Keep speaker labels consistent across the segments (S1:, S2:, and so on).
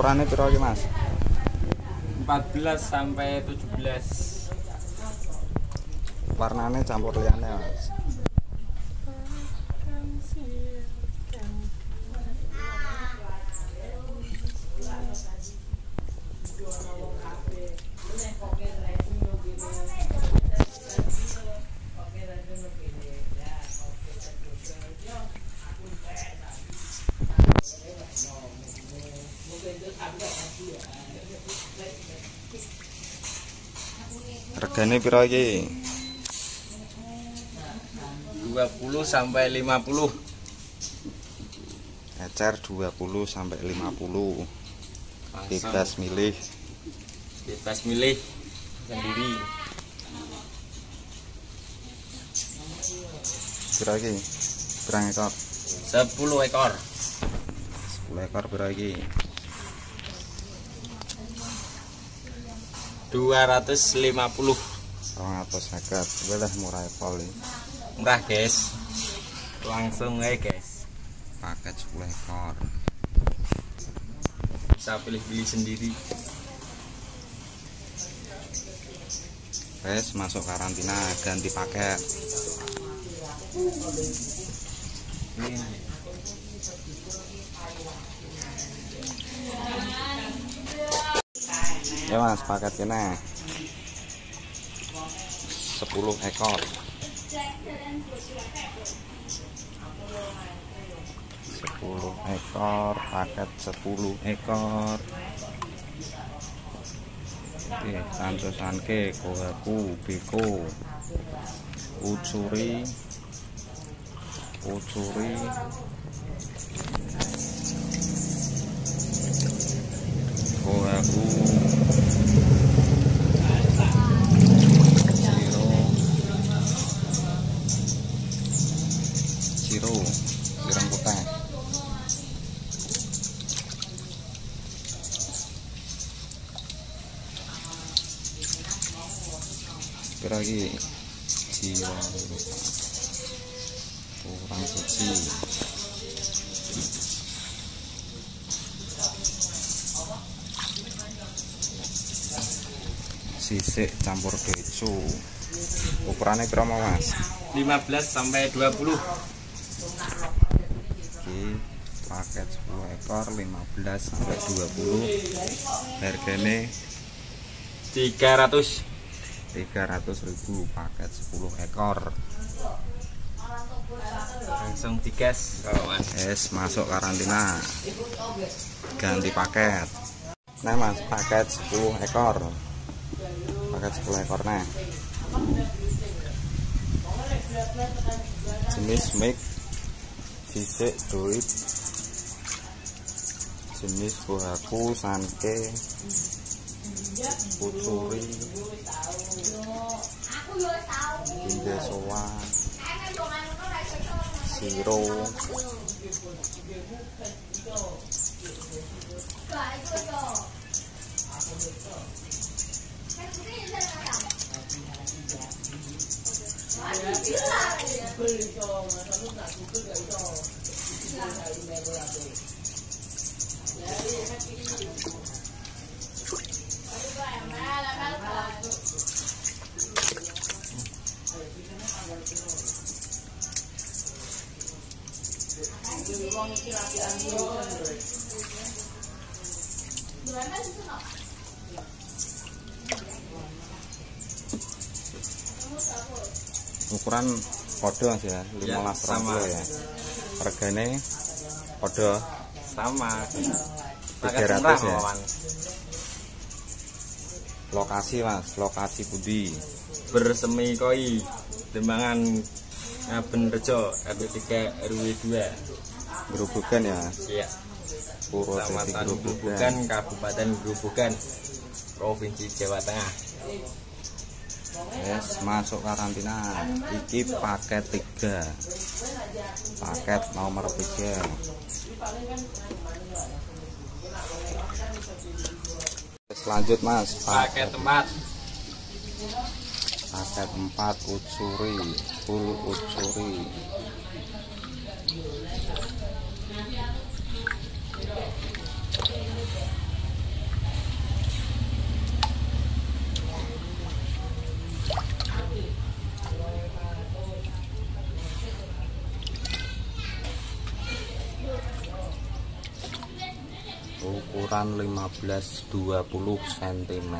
S1: Ukurannya piro iki, Mas?
S2: 14 sampai 17
S1: Warnanya campur liane, Mas. Regane piro iki?
S2: 20 sampai 50
S1: Ecer 20 sampai 50.
S2: Pasang.
S1: Bebas milih.
S2: bebas milih sendiri
S1: Piro iki? Pirang ekor?
S2: 10 ekor
S1: 10 ekor piro iki?
S2: 250
S1: 250. Boleh murah pol iki.
S2: murah guys langsung aja guys
S1: Paket 10 ekor.
S2: bisa pilih-pilih sendiri
S1: Wes masuk karantina ganti paket. Ya Mas, paket kene. 10 ekor. 10 ekor, paket 10 ekor. Oke, sanke kohaku, beko, ucuri, ucuri, kohaku, lagi ciro, kurang suci. sisik campur keju ukurannya berapa mas?
S2: 15 sampai 20
S1: Iki paket 10 ekor 15 sampai 20 harganya?
S2: 300
S1: 300.000 paket 10 ekor.
S2: Langsung digas.
S1: Es masuk karantina. Ganti paket. Nah mas paket 10 ekor. Paket 10 ekor nah. Jenis mic fisik duit. Jenis bohaku sanke 인대소와 시로 Thank you. Ukuran podo mas ya 15
S2: Ya, sama.
S1: ya. Regane podo
S2: sama.
S1: 300
S2: paket murah
S1: ya? lokasi mas lokasi budi
S2: bersemi koi Dembangan Ngaben Rejo RW 3 RW 2
S1: gerobogan ya?
S2: Iya.
S1: Purwodadi
S2: Kecamatan
S1: gerobogan.
S2: Kabupaten Grobogan Provinsi Jawa Tengah.
S1: Yes, masuk karantina. Iki paket 3. Paket nomor 3. Selanjut Mas,
S2: paket tempat
S1: paket 4 utsuri, full utsuri. ukuran 15-20 cm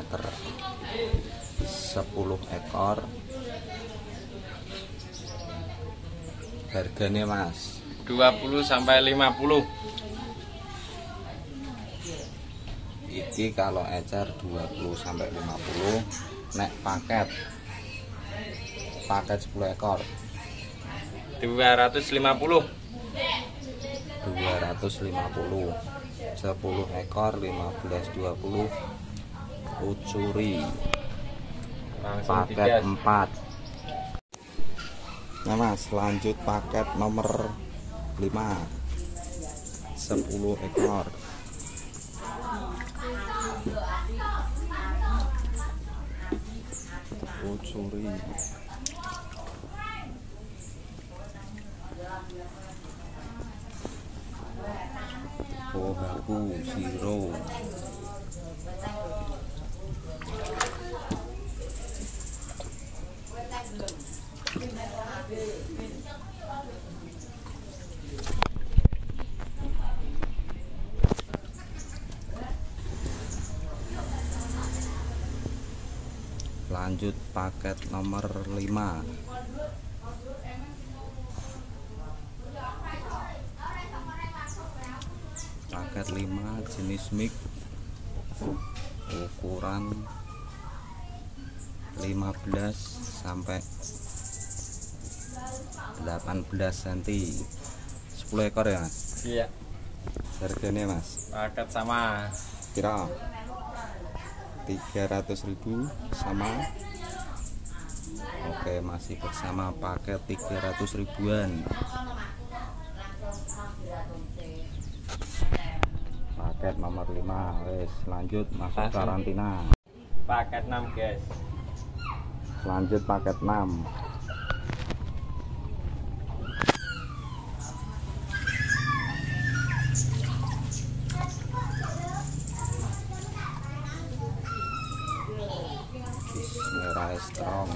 S1: 10 ekor. Harganya mas?
S2: 20 sampai 50
S1: ini kalau ecer 20 sampai 50 nek paket. Paket 10 ekor.
S2: 250
S1: 250 10 ekor 15 20 ucuri
S2: langsung
S1: paket
S2: digas
S1: 4 nah mas lanjut paket nomor 5 10 ekor. Ucuri Pohaku Zero lanjut paket nomor 5 paket 5 jenis mic. Ukuran 15 sampai 18 cm 10 ekor ya mas?
S2: Iya.
S1: Harganya mas?
S2: Paket sama.
S1: Kira 300.000 sama. Oke masih bersama paket 300 ribuan. Paket nomor 5 wes lanjut masuk karantina.
S2: Paket 6 guys.
S1: Lanjut paket 6 Bis merah strong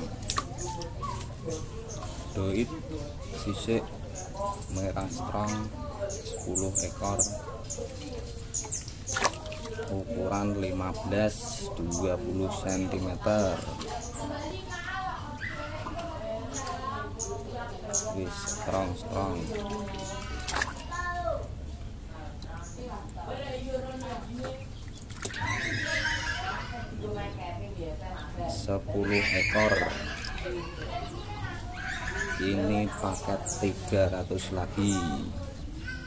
S1: doit sisik merah strong 10 ekor. Ukuran 15 20 cm strong strong sepuluh ekor. Ini paket 300 lagi.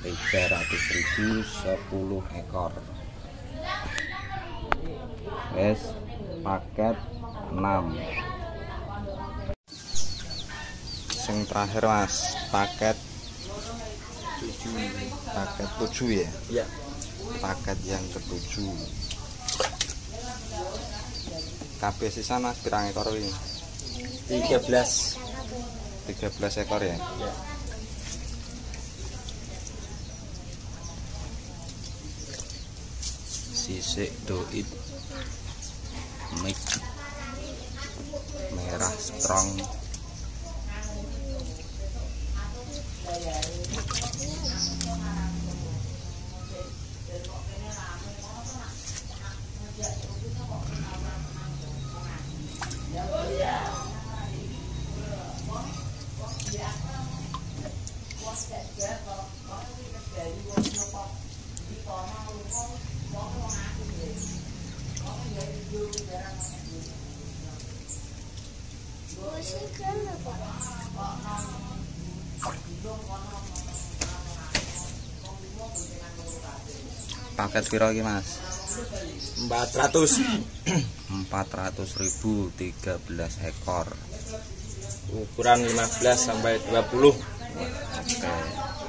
S1: 300.000 10 ekor. Es paket 6 yang terakhir mas paket 7 paket 7 ya?
S2: Iya
S1: paket yang ketujuh kabeh sisa mas pirang ekor ini
S2: 13
S1: 13 ekor ya?
S2: Iya
S1: sisik doit mic merah strong paket piro iki mas?
S2: 400
S1: 400.000 13 ekor.
S2: Ukuran 15 sampai 20
S1: oke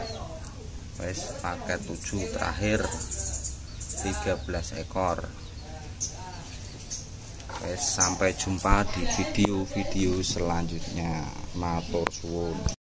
S1: wes paket 7 terakhir 13 ekor. Wes sampai jumpa di video-video selanjutnya. Matur suwun